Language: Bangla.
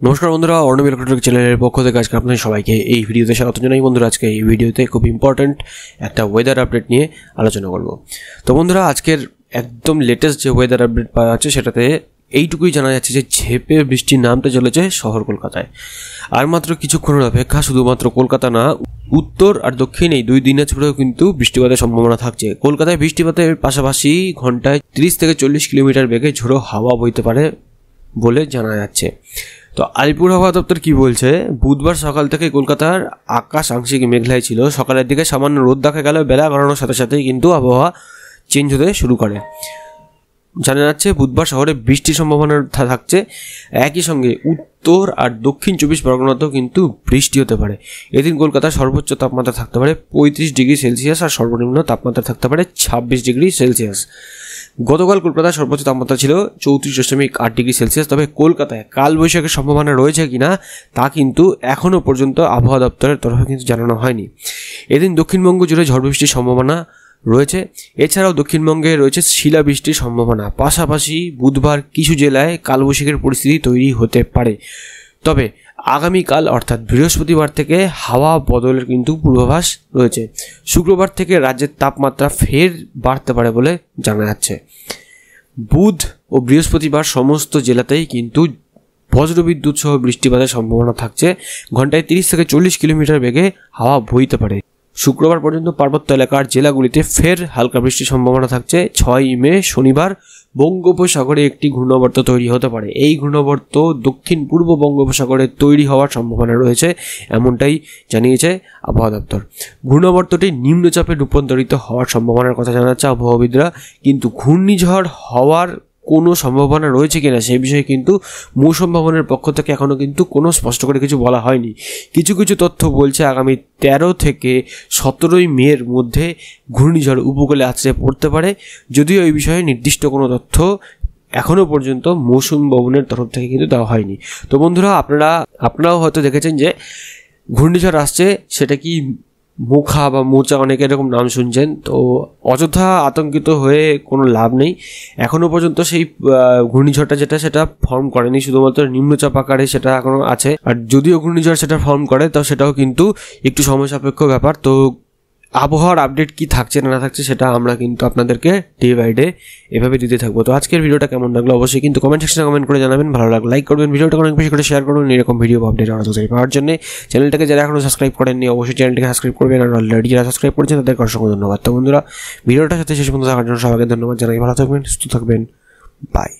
নমস্কার বন্ধুরা, অর্ণব ইলেকট্রনিক চ্যানেলের পক্ষ থেকে আজকে আপনাদের সবাইকে এই ভিডিওতে স্বাগত জানাই। বন্ধুরা, আজকে এই ভিডিওতে খুব ইম্পর্ট্যান্ট একটা ওয়েদার আপডেট নিয়ে আলোচনা করব। তো বন্ধুরা, আজকের একদম লেটেস্ট যে ওয়েদার আপডেট পাওয়া যাচ্ছে, সেটাতে এইটুকুই জানা যাচ্ছে যে ঝেপে বৃষ্টি নামতে চলেছে শহর কলকাতায়। আর মাত্র কিছুক্ষণের অপেক্ষা, শুধুমাত্র কলকাতা না, উত্তর আর দক্ষিণ এই দুই দিনাজপুরেও কিন্তু বৃষ্টিপাতের সম্ভাবনা থাকছে। কলকাতায় বৃষ্টিপাতের পাশাপাশি ঘন্টায় তিরিশ থেকে চল্লিশ কিলোমিটার বেগে ঝোড়ো হাওয়া বইতে পারে বলে জানা যাচ্ছে। তো আলিপুর আবহাওয়া দপ্তর কি বলছে? বুধবার সকাল থেকে কলকাতার আকাশ আংশিক মেঘলাই ছিল। সকালের দিকে সামান্য রোদ দেখা গেল। বেলা গড়ানোর সাথে সাথেই কিন্তু আবহাওয়া চেঞ্জ হতে শুরু করে। জানা যাচ্ছে, বুধবার শহরে বৃষ্টির সম্ভাবনা থাকছে। একই সঙ্গে উত্তর আর দক্ষিণ চব্বিশ পরগনাতেও কিন্তু বৃষ্টি হতে পারে। এদিন কলকাতার সর্বোচ্চ তাপমাত্রা থাকতে পারে পঁয়ত্রিশ ডিগ্রি সেলসিয়াস আর সর্বনিম্ন তাপমাত্রা থাকতে পারে ছাব্বিশ ডিগ্রি সেলসিয়াস। গতকাল কলকাতার সর্বোচ্চ তাপমাত্রা ছিল চৌত্রিশ দশমিক আট ডিগ্রি সেলসিয়াস। তবে কলকাতায় কালবৈশাখীর সম্ভাবনা রয়েছে কিনা, তা কিন্তু এখনও পর্যন্ত আবহাওয়া দপ্তরের তরফে কিন্তু জানানো হয়নি। এদিন দক্ষিণবঙ্গ জুড়ে ঝড় বৃষ্টির সম্ভাবনা রয়েছে। এছাড়াও দক্ষিণবঙ্গে রয়েছে শিলাবৃষ্টির সম্ভাবনা। পাশাপাশি বুধবার কিছু জেলায় কালবৈশাখের পরিস্থিতি তৈরি হতে পারে। তবে আগামীকাল, অর্থাৎ বৃহস্পতিবার থেকে হাওয়া বদলের কিন্তু পূর্বাভাস রয়েছে। শুক্রবার থেকে রাজ্যের তাপমাত্রা ফের বাড়তে পারে বলে জানা যাচ্ছে। বুধ ও বৃহস্পতিবার সমস্ত জেলাতেই কিন্তু বজ্রবিদ্যুৎ সহ বৃষ্টিপাতের সম্ভাবনা থাকছে। ঘন্টায় তিরিশ থেকে চল্লিশ কিলোমিটার বেগে হাওয়া বইতে পারে। শুক্রবার পর্যন্ত পার্বত্য এলাকার জেলাগুলিতে ফের হালকা বৃষ্টির সম্ভাবনা থাকছে। ছয়ই মে, শনিবার, বঙ্গোপসাগরে একটি ঘূর্ণাবর্ত তৈরি হতে পারে। এই ঘূর্ণাবর্ত দক্ষিণ পূর্ব বঙ্গোপসাগরে তৈরি হওয়ার সম্ভাবনা রয়েছে, এমনটাই জানিয়েছে আবহাওয়া দপ্তর। ঘূর্ণাবর্তটি নিম্নচাপে রূপান্তরিত হওয়ার সম্ভাবনার কথা জানাচ্ছে আবহাওয়াবিদরা, কিন্তু ঘূর্ণিঝড় হওয়ার কোনো সম্ভাবনা রয়েছে কিনা সেই বিষয়ে কিন্তু মৌসুম ভবনের পক্ষ থেকে এখনও কিন্তু কোনো স্পষ্ট করে কিছু বলা হয়নি। কিছু কিছু তথ্য বলছে আগামী তেরো থেকে সতেরোই মের মধ্যে ঘূর্ণিঝড় উপকূলে আছড়ে পড়তে পারে। যদিও এই বিষয়ে নির্দিষ্ট কোনো তথ্য এখনও পর্যন্ত মৌসুম ভবনের তরফ থেকে কিন্তু দেওয়া হয়নি। তো বন্ধুরা, আপনারা, আপনারাও হয়তো দেখেছেন যে ঘূর্ণিঝড় আসছে, সেটা কি মুখা বা মোচা অনেকে এরকম নাম শুনছেন। তো অযথা আতঙ্কিত হয়ে কোনো লাভ নেই। এখনও পর্যন্ত সেই ঘূর্ণিঝড়টা যেটা, সেটা ফর্ম করেনি। শুধুমাত্র নিম্নচাপ আকারে সেটা এখনও আছে। আর যদিও ঘূর্ণিঝড় সেটা ফর্ম করে, তো সেটাও কিন্তু একটু সময় সাপেক্ষ ব্যাপার। তো আবহাওয়ার আপডেট কি থাকছে না থাকছে সেটা আমরা কিন্তু আপনাদেরকে ডে বাই ডে এভাবে দিতে থাকব। তো আজকের ভিডিওটা কেমন লাগল অবশ্যই কিন্তু কমেন্ট সেকশনে কমেন্ট করে জানাবেন। ভালো লাগল লাইক করবেন। ভিডিওটা অনেক বেশি করে শেয়ার করুন। এরকম ভিডিও আপডেট আরও তাড়াতাড়ি পাওয়ার জন্য চ্যানেলটাকে যারা এখনও সাবস্ক্রাইব করেননি, অবশ্যই চ্যানেলটাকে সাবস্ক্রাইব করবেন। আর অলরেডি যারা সাবস্ক্রাইব করেছেন, তাদেরকে অসংখ্য ধন্যবাদ। তো বন্ধুরা, ভিডিওটার সাথে শেষ পর্যন্ত থাকার জন্য সবাইকে ধন্যবাদ জানাই। ভালো থাকবেন, সুস্থ থাকবেন। বাই